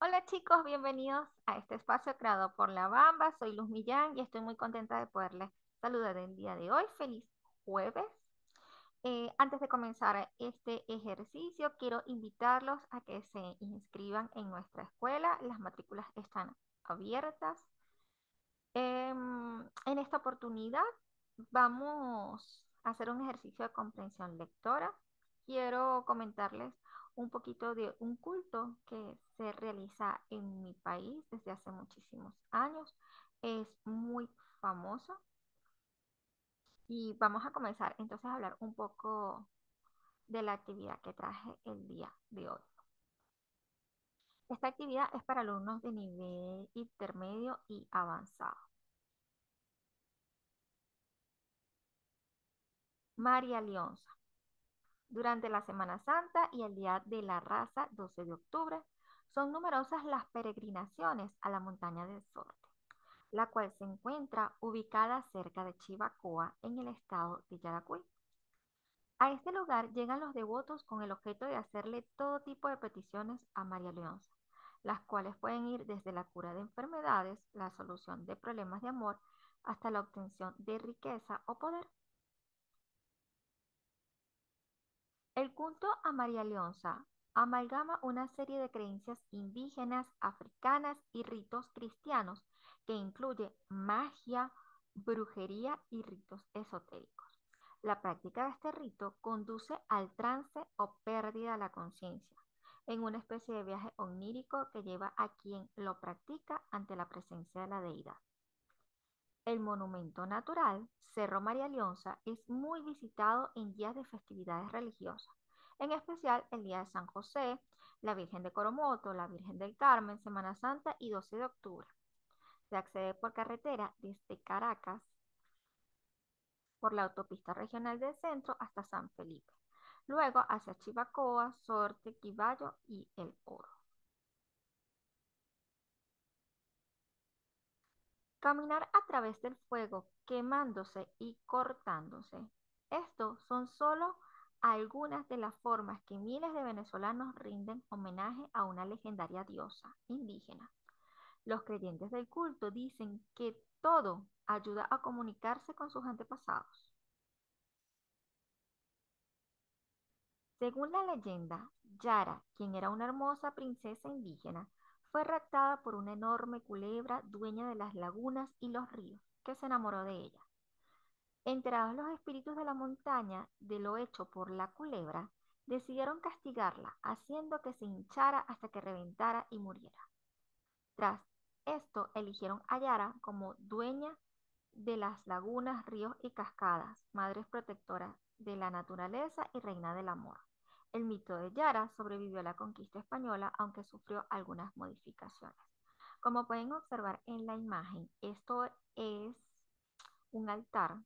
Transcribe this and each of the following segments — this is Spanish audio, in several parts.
Hola chicos, bienvenidos a este espacio creado por La Bamba. Soy Luz Millán y estoy muy contenta de poderles saludar el día de hoy. Feliz jueves. Eh, antes de comenzar este ejercicio, quiero invitarlos a que se inscriban en nuestra escuela. Las matrículas están abiertas. Em, en esta oportunidad vamos a hacer un ejercicio de comprensión lectora. Quiero comentarles un poquito de un culto que se realiza en mi país desde hace muchísimos años. Es muy famoso. Y vamos a comenzar entonces a hablar un poco de la actividad que traje el día de hoy. Esta actividad es para alumnos de nivel intermedio y avanzado. María Leonza. Durante la Semana Santa y el Día de la Raza, 12 de octubre, son numerosas las peregrinaciones a la montaña del Sorte, la cual se encuentra ubicada cerca de Chivacoa en el estado de Yaracuy. A este lugar llegan los devotos con el objeto de hacerle todo tipo de peticiones a María Leonza, las cuales pueden ir desde la cura de enfermedades, la solución de problemas de amor, hasta la obtención de riqueza o poder. El culto a María Leonza amalgama una serie de creencias indígenas, africanas y ritos cristianos que incluye magia, brujería y ritos esotéricos. La práctica de este rito conduce al trance o pérdida de la conciencia, en una especie de viaje onírico que lleva a quien lo practica ante la presencia de la deidad. El monumento natural, Cerro María Leonza, es muy visitado en días de festividades religiosas, en especial el Día de San José, la Virgen de Coromoto, la Virgen del Carmen, Semana Santa y 12 de octubre. Se accede por carretera desde Caracas por la autopista regional del centro hasta San Felipe. Luego hacia Chivacoa, Sorte, Quiballo y El Oro. Caminar a través del fuego, quemándose y cortándose. Estos son solo algunas de las formas que miles de venezolanos rinden homenaje a una legendaria diosa indígena. Los creyentes del culto dicen que todo ayuda a comunicarse con sus antepasados. Según la leyenda, Yara, quien era una hermosa princesa indígena, fue raptada por una enorme culebra dueña de las lagunas y los ríos, que se enamoró de ella. Enterados los espíritus de la montaña de lo hecho por la culebra, decidieron castigarla, haciendo que se hinchara hasta que reventara y muriera. Tras esto, eligieron a Yara como dueña de las lagunas, ríos y cascadas, madres protectoras de la naturaleza y reina del amor. El mito de Yara sobrevivió a la conquista española, aunque sufrió algunas modificaciones. Como pueden observar en la imagen, esto es un altar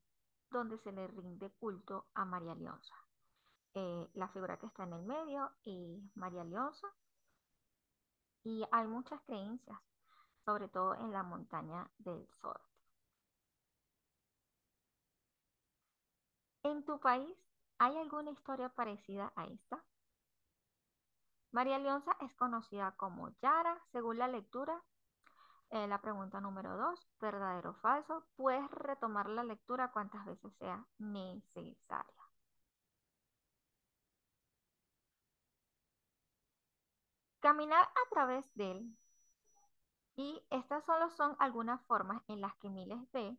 donde se le rinde culto a María Leonza. Eh, la figura que está en el medio es María Leonza. Y hay muchas creencias, sobre todo en la montaña del Sorte. ¿En tu país hay alguna historia parecida a esta? María Leonza es conocida como Yara, según la lectura. Eh, la pregunta número dos, ¿verdadero o falso? Puedes retomar la lectura cuantas veces sea necesaria. Caminar a través de él. Y estas solo son algunas formas en las que miles de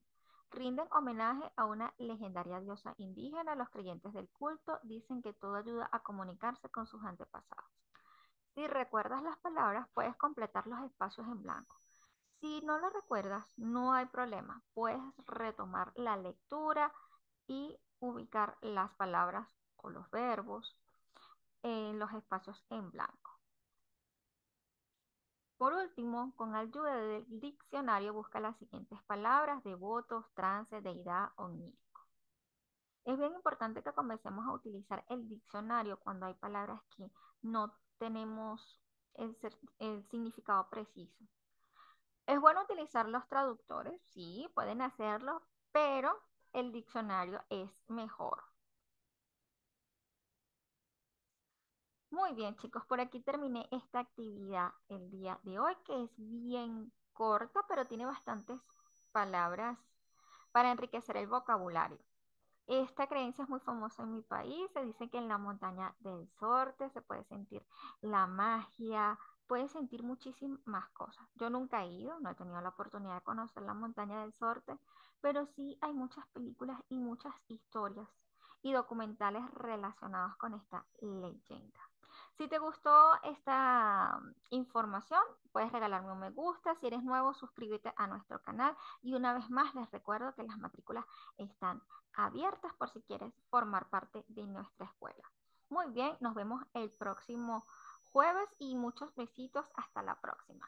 rinden homenaje a una legendaria diosa indígena. Los creyentes del culto dicen que todo ayuda a comunicarse con sus antepasados. Si recuerdas las palabras, puedes completar los espacios en blanco. Si no lo recuerdas, no hay problema. Puedes retomar la lectura y ubicar las palabras o los verbos en los espacios en blanco. Por último, con ayuda del diccionario busca las siguientes palabras, devotos, trance, deidad, onírico. Es bien importante que comencemos a utilizar el diccionario cuando hay palabras que no tenemos el, el significado preciso. Es bueno utilizar los traductores, sí, pueden hacerlo, pero el diccionario es mejor. Bien, chicos, por aquí terminé esta actividad el día de hoy, que es bien corta, pero tiene bastantes palabras para enriquecer el vocabulario. Esta creencia es muy famosa en mi país. Se dice que en la montaña del Sorte se puede sentir la magia, puede sentir muchísimas cosas. Yo nunca he ido, no he tenido la oportunidad de conocer la montaña del Sorte, pero sí hay muchas películas y muchas historias y documentales relacionados con esta leyenda. Si te gustó esta información, puedes regalarme un me gusta. Si eres nuevo, suscríbete a nuestro canal. Y una vez más, les recuerdo que las matrículas están abiertas por si quieres formar parte de nuestra escuela. Muy bien, nos vemos el próximo jueves y muchos besitos. Hasta la próxima.